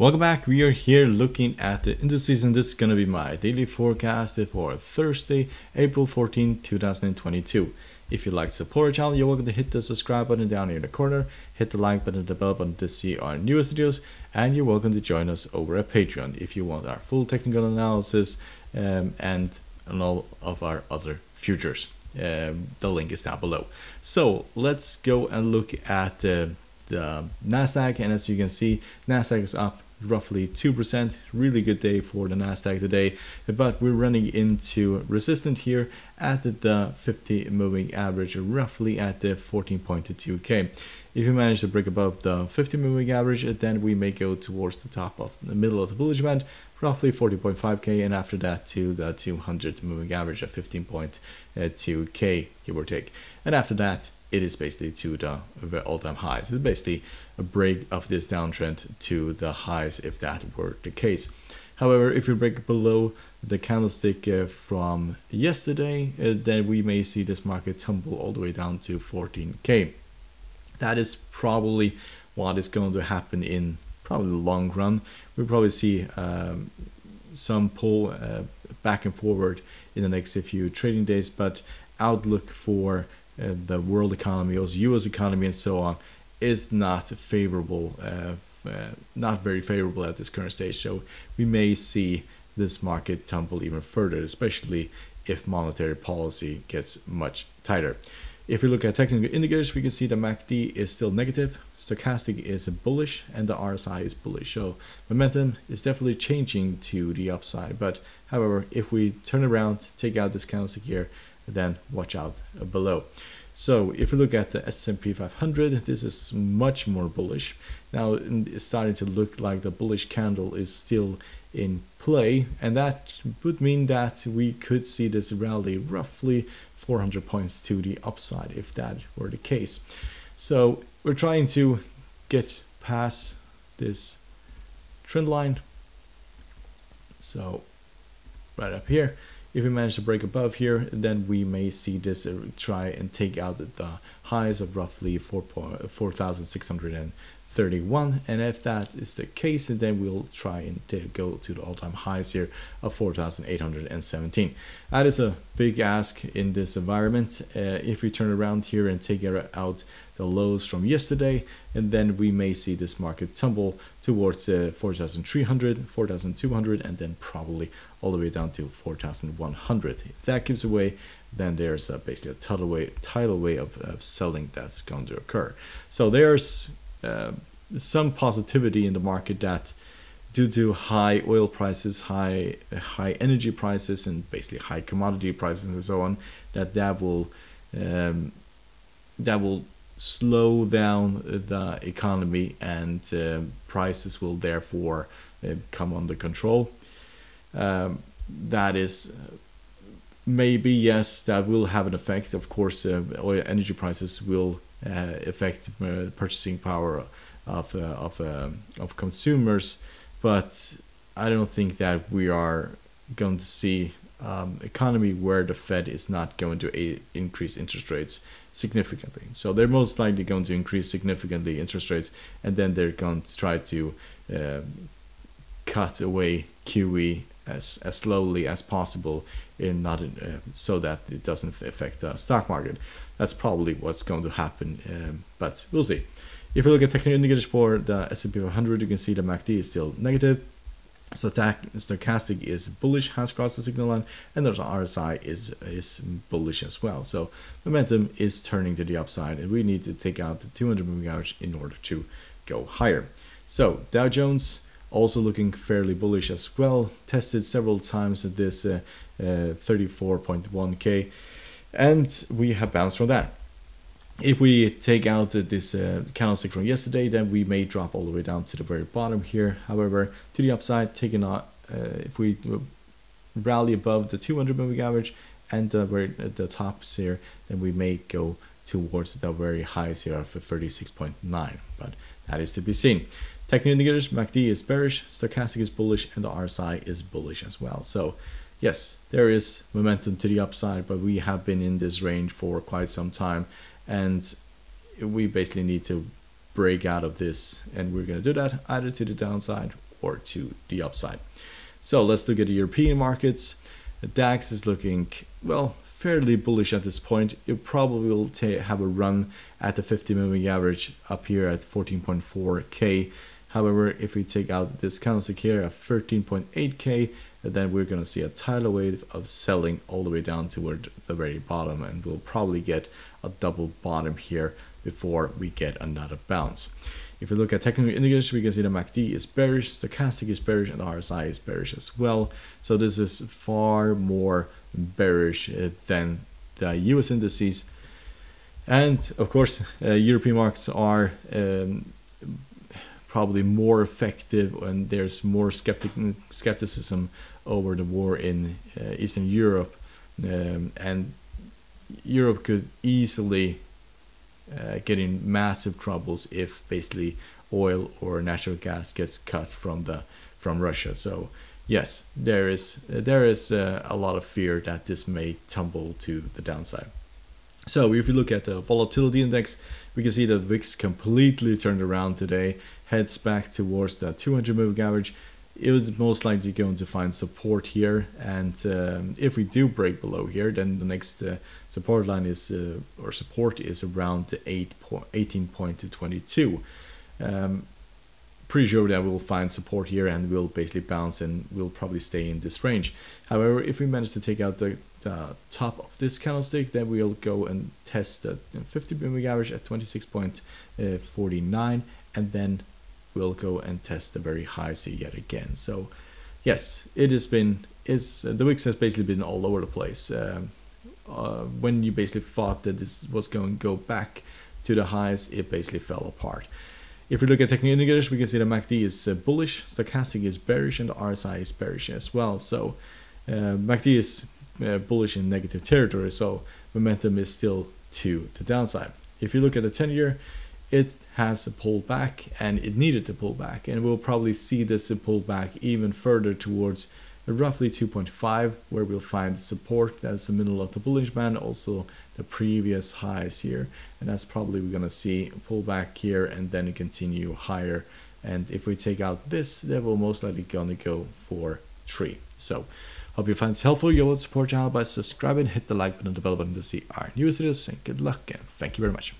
Welcome back. We are here looking at the indices, and this is going to be my daily forecast for Thursday, April 14, 2022. If you like to support our channel, you're welcome to hit the subscribe button down here in the corner, hit the like button, the bell button to see our newest videos, and you're welcome to join us over at Patreon if you want our full technical analysis um, and, and all of our other futures. Um, the link is down below. So let's go and look at uh, the Nasdaq, and as you can see, Nasdaq is up roughly 2%. Really good day for the Nasdaq today, but we're running into resistance here at the 50 moving average, roughly at the 14.22k. If you manage to break above the 50 moving average, then we may go towards the top of the middle of the bullish band, roughly 40.5k, and after that to the 200 moving average of 15.2k, give or take. And after that, it is basically to the all-time highs. It's basically a break of this downtrend to the highs if that were the case. However, if we break below the candlestick uh, from yesterday, uh, then we may see this market tumble all the way down to 14k. That is probably what is going to happen in probably the long run. We'll probably see um, some pull uh, back and forward in the next few trading days, but outlook for uh, the world economy, also U.S. economy, and so on, is not favorable, uh, uh, not very favorable at this current stage. So we may see this market tumble even further, especially if monetary policy gets much tighter. If we look at technical indicators, we can see the MACD is still negative, stochastic is bullish, and the RSI is bullish. So momentum is definitely changing to the upside. But however, if we turn around, take out this candlestick here, then watch out below. So if we look at the S&P 500, this is much more bullish. Now it's starting to look like the bullish candle is still in play, and that would mean that we could see this rally roughly 400 points to the upside if that were the case. So we're trying to get past this trend line. So right up here if we manage to break above here, then we may see this uh, try and take out the highs of roughly 4,631. And if that is the case, and then we'll try and go to the all-time highs here of 4,817. That is a big ask in this environment. Uh, if we turn around here and take it out the lows from yesterday, and then we may see this market tumble towards uh, 4,300, 4,200, and then probably all the way down to 4,100. If that gives away, then there's uh, basically a tidal way, tidal of, of, selling that's going to occur. So there's uh, some positivity in the market that due to high oil prices, high high energy prices, and basically high commodity prices and so on, that that will um, that will slow down the economy and uh, prices will therefore uh, come under control. Um, that is maybe yes that will have an effect. Of course uh, oil energy prices will uh, affect uh, purchasing power of uh, of of consumers. But I don't think that we are going to see um, economy where the Fed is not going to increase interest rates significantly. So they're most likely going to increase significantly interest rates, and then they're going to try to uh, cut away QE as, as slowly as possible, in not in, uh, so that it doesn't affect the stock market. That's probably what's going to happen, um, but we'll see. If you look at technical indicators for the S&P 500, you can see the MACD is still negative stochastic is bullish, has crossed the signal line, and the RSI is is bullish as well. So momentum is turning to the upside, and we need to take out the 200 moving average in order to go higher. So Dow Jones also looking fairly bullish as well. Tested several times at this uh, uh, 34.1k, and we have bounced from that if we take out this uh, candlestick from yesterday, then we may drop all the way down to the very bottom here. However, to the upside, taking out, uh, if we rally above the 200 moving average and the very at the tops here, then we may go towards the very highs here of 36.9. But that is to be seen. Technical indicators, MACD is bearish, stochastic is bullish, and the RSI is bullish as well. So yes, there is momentum to the upside, but we have been in this range for quite some time and we basically need to break out of this and we're going to do that either to the downside or to the upside. So let's look at the European markets. DAX is looking, well, fairly bullish at this point. It probably will have a run at the 50 moving average up here at 14.4k. However, if we take out this candlestick here at 13.8k, then we're going to see a tidal wave of selling all the way down toward the very bottom and we'll probably get a double bottom here before we get another bounce. If you look at technical indicators, we can see the MACD is bearish, stochastic is bearish, and the RSI is bearish as well. So this is far more bearish uh, than the US indices. And of course, uh, European markets are um, probably more effective when there's more skeptic skepticism over the war in uh, Eastern Europe. Um, and Europe could easily uh, get in massive troubles if basically oil or natural gas gets cut from the from Russia. So yes, there is there is uh, a lot of fear that this may tumble to the downside. So if you look at the volatility index, we can see that VIX completely turned around today, heads back towards the 200 moving average. It was most likely going to find support here, and um, if we do break below here, then the next uh, support line is uh, or support is around the 8 18 point to 22. Um, pretty sure that we'll find support here and we'll basically bounce and we'll probably stay in this range. However, if we manage to take out the, the top of this candlestick, then we'll go and test the 50 moving average at 26.49 and then we'll go and test the very high C yet again. So yes, it has been, it's, uh, the wicks has basically been all over the place. Um, uh, when you basically thought that this was going to go back to the highs, it basically fell apart. If we look at technical indicators, we can see the MACD is uh, bullish, stochastic is bearish, and the RSI is bearish as well. So uh, MACD is uh, bullish in negative territory, so momentum is still to the downside. If you look at the 10 year, it has a pullback and it needed to pull back, and we'll probably see this pull back even further towards roughly 2.5 where we'll find support. That's the middle of the bullish band also the previous highs here and that's probably we're gonna see pull back here and then continue higher. And if we take out this then we're most likely gonna go for three. So hope you find this helpful. You will support channel by subscribing hit the like button and the bell button to see our newest videos and good luck and thank you very much